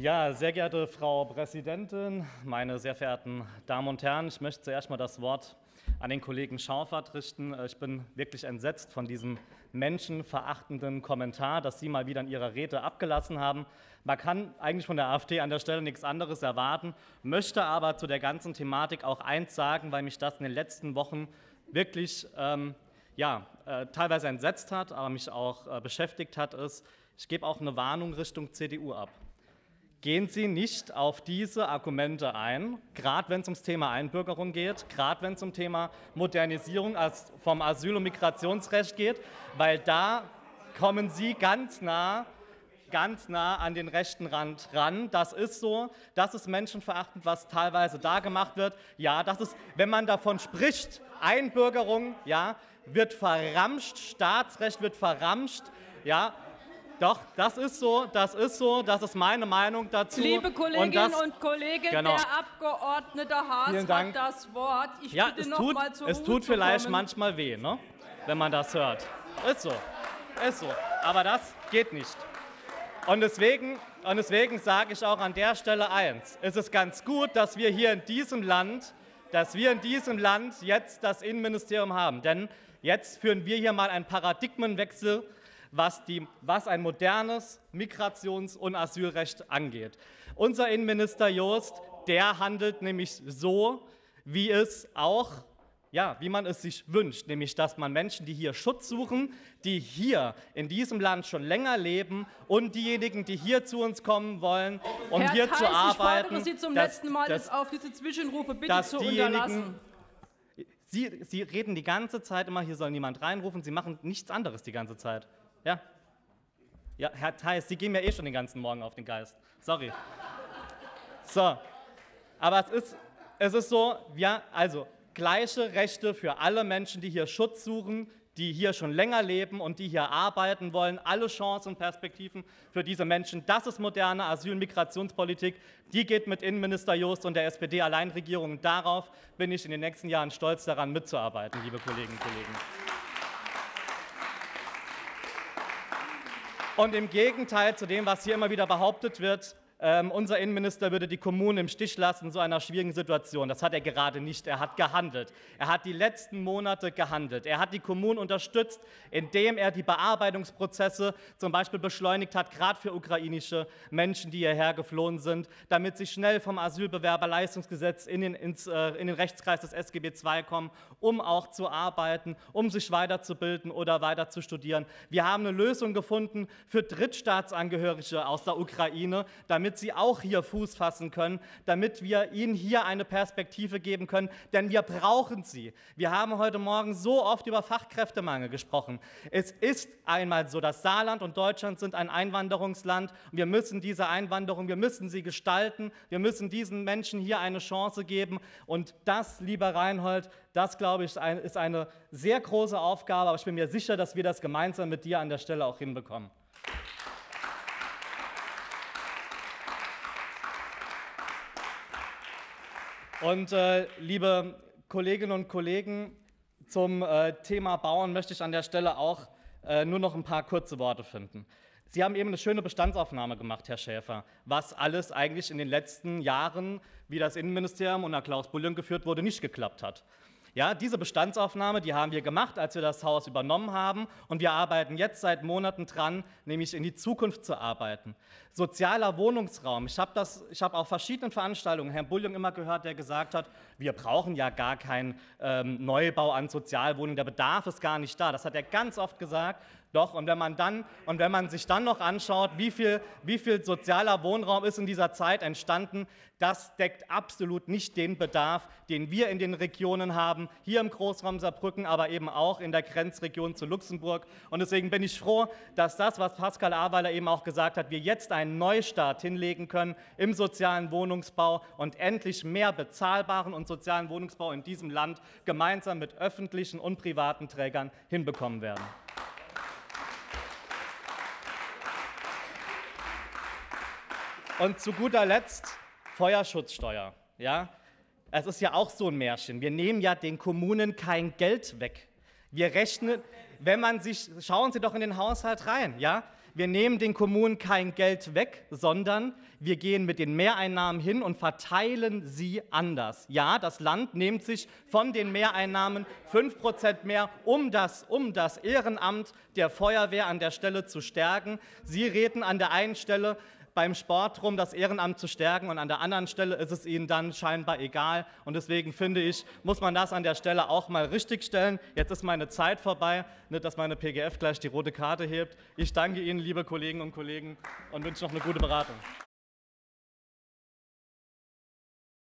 Ja, sehr geehrte Frau Präsidentin, meine sehr verehrten Damen und Herren, ich möchte zuerst mal das Wort an den Kollegen Schaufert richten. Ich bin wirklich entsetzt von diesem menschenverachtenden Kommentar, das Sie mal wieder in Ihrer Rede abgelassen haben. Man kann eigentlich von der AfD an der Stelle nichts anderes erwarten, möchte aber zu der ganzen Thematik auch eins sagen, weil mich das in den letzten Wochen wirklich ähm, ja, äh, teilweise entsetzt hat, aber mich auch äh, beschäftigt hat, ist, ich gebe auch eine Warnung Richtung CDU ab. Gehen Sie nicht auf diese Argumente ein, gerade wenn es ums Thema Einbürgerung geht, gerade wenn es um Thema Modernisierung vom Asyl- und Migrationsrecht geht, weil da kommen Sie ganz nah ganz nah an den rechten Rand ran. Das ist so, das ist menschenverachtend, was teilweise da gemacht wird. Ja, das ist, wenn man davon spricht, Einbürgerung, ja, wird verramscht, Staatsrecht wird verramscht, ja, doch, das ist so, das ist so, das ist meine Meinung dazu. Liebe Kolleginnen und, das, und Kollegen, genau. der Abgeordnete Haas hat das Wort. Ich ja, bitte es tut, mal zur es tut vielleicht kommen. manchmal weh, ne? wenn man das hört. Ist so, ist so. Aber das geht nicht. Und deswegen, und deswegen sage ich auch an der Stelle eins. Es ist ganz gut, dass wir hier in diesem Land, dass wir in diesem Land jetzt das Innenministerium haben. Denn jetzt führen wir hier mal einen Paradigmenwechsel was, die, was ein modernes Migrations- und Asylrecht angeht. Unser Innenminister Joost, der handelt nämlich so, wie es auch ja, wie man es sich wünscht, nämlich dass man Menschen, die hier Schutz suchen, die hier in diesem Land schon länger leben und diejenigen, die hier zu uns kommen wollen, um Herr hier Theis, zu arbeiten. Ich fordere Sie zum dass, letzten Mal dass, auf diese Zwischenrufe bitte zu unterlassen. Sie, Sie reden die ganze Zeit immer, hier soll niemand reinrufen, Sie machen nichts anderes die ganze Zeit. Ja? Ja, Herr Theis, Sie gehen mir eh schon den ganzen Morgen auf den Geist. Sorry. So. Aber es ist, es ist so, ja, also gleiche Rechte für alle Menschen, die hier Schutz suchen, die hier schon länger leben und die hier arbeiten wollen. Alle Chancen und Perspektiven für diese Menschen. Das ist moderne Asyl- und Migrationspolitik. Die geht mit Innenminister Joost und der SPD-Alleinregierung. Darauf bin ich in den nächsten Jahren stolz daran mitzuarbeiten, liebe Kolleginnen und Kollegen. Und im Gegenteil zu dem, was hier immer wieder behauptet wird, ähm, unser Innenminister würde die Kommunen im Stich lassen in so einer schwierigen Situation. Das hat er gerade nicht. Er hat gehandelt. Er hat die letzten Monate gehandelt. Er hat die Kommunen unterstützt, indem er die Bearbeitungsprozesse zum Beispiel beschleunigt hat, gerade für ukrainische Menschen, die hierher geflohen sind, damit sie schnell vom Asylbewerberleistungsgesetz in den, ins, äh, in den Rechtskreis des SGB II kommen, um auch zu arbeiten, um sich weiterzubilden oder weiter zu studieren. Wir haben eine Lösung gefunden für Drittstaatsangehörige aus der Ukraine, damit damit sie auch hier Fuß fassen können, damit wir ihnen hier eine Perspektive geben können, denn wir brauchen sie. Wir haben heute Morgen so oft über Fachkräftemangel gesprochen. Es ist einmal so, dass Saarland und Deutschland sind ein Einwanderungsland. Wir müssen diese Einwanderung, wir müssen sie gestalten, wir müssen diesen Menschen hier eine Chance geben. Und das, lieber Reinhold, das, glaube ich, ist eine sehr große Aufgabe, aber ich bin mir sicher, dass wir das gemeinsam mit dir an der Stelle auch hinbekommen. Und äh, liebe Kolleginnen und Kollegen, zum äh, Thema Bauen möchte ich an der Stelle auch äh, nur noch ein paar kurze Worte finden. Sie haben eben eine schöne Bestandsaufnahme gemacht, Herr Schäfer, was alles eigentlich in den letzten Jahren, wie das Innenministerium unter Klaus Bullion geführt wurde, nicht geklappt hat. Ja, diese Bestandsaufnahme, die haben wir gemacht, als wir das Haus übernommen haben. Und wir arbeiten jetzt seit Monaten dran, nämlich in die Zukunft zu arbeiten. Sozialer Wohnungsraum. Ich habe hab auf verschiedenen Veranstaltungen Herrn Bullion immer gehört, der gesagt hat, wir brauchen ja gar keinen ähm, Neubau an Sozialwohnungen, der Bedarf ist gar nicht da. Das hat er ganz oft gesagt. Doch, und wenn man, dann, und wenn man sich dann noch anschaut, wie viel, wie viel sozialer Wohnraum ist in dieser Zeit entstanden, das deckt absolut nicht den Bedarf, den wir in den Regionen haben, hier im Großraum Saarbrücken, aber eben auch in der Grenzregion zu Luxemburg. Und deswegen bin ich froh, dass das, was Pascal Aweiler eben auch gesagt hat, wir jetzt einen Neustart hinlegen können im sozialen Wohnungsbau und endlich mehr bezahlbaren und sozialen Wohnungsbau in diesem Land gemeinsam mit öffentlichen und privaten Trägern hinbekommen werden. Und zu guter Letzt Feuerschutzsteuer. Ja? Es ist ja auch so ein Märchen. Wir nehmen ja den Kommunen kein Geld weg. Wir rechnen, wenn man sich, schauen Sie doch in den Haushalt rein, ja? Wir nehmen den Kommunen kein Geld weg, sondern wir gehen mit den Mehreinnahmen hin und verteilen sie anders. Ja, das Land nimmt sich von den Mehreinnahmen 5% mehr, um das, um das Ehrenamt der Feuerwehr an der Stelle zu stärken. Sie reden an der einen Stelle beim Sport darum, das Ehrenamt zu stärken und an der anderen Stelle ist es ihnen dann scheinbar egal. Und deswegen finde ich, muss man das an der Stelle auch mal richtigstellen. Jetzt ist meine Zeit vorbei, nicht, dass meine PGF gleich die rote Karte hebt. Ich danke Ihnen, liebe Kolleginnen und Kollegen, und wünsche noch eine gute Beratung.